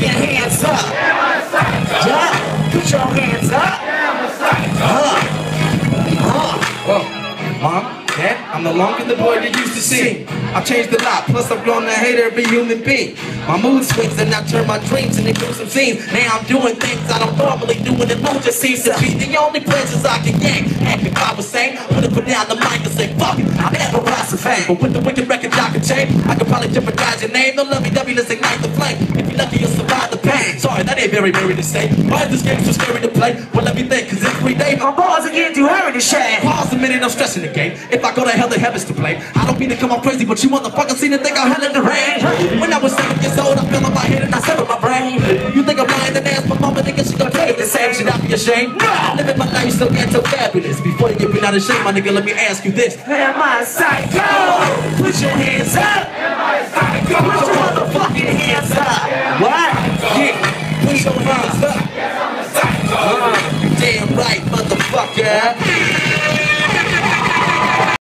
Get your hands up. Yeah, put your hands up. Uh, uh. Well, mom, I'm no longer the boy that used to sing. I've changed a lot, plus I've grown to hate every human being. My mood swings and I turn my dreams into gruesome scenes. Now I'm doing things I don't normally do and the mood just seems to be the only pleasures I can get. And if I was sane, I would've put down the mic and say, fuck it, I never rise to fame. But with the wicked record I can change, I could probably jeopardize your name. Don't let me W, listen ain't very, very to say. Why is this game so scary to play? Well, let me think, cause every day my balls are getting too hairy to shame. Pause a minute, I'm stressing the game. If I go to hell, the heavens to blame. I don't mean to come off crazy, but you motherfuckers seem to think I'm hell in the rain. When I was seven years old, I fell on my head and I severed my brain. You think I'm lying and ask my mama, nigga, she gon' you the same. Should I be ashamed? No! Living my life so get so fabulous. Before you get me out of shame, my nigga, let me ask you this. Am I psycho? Yeah.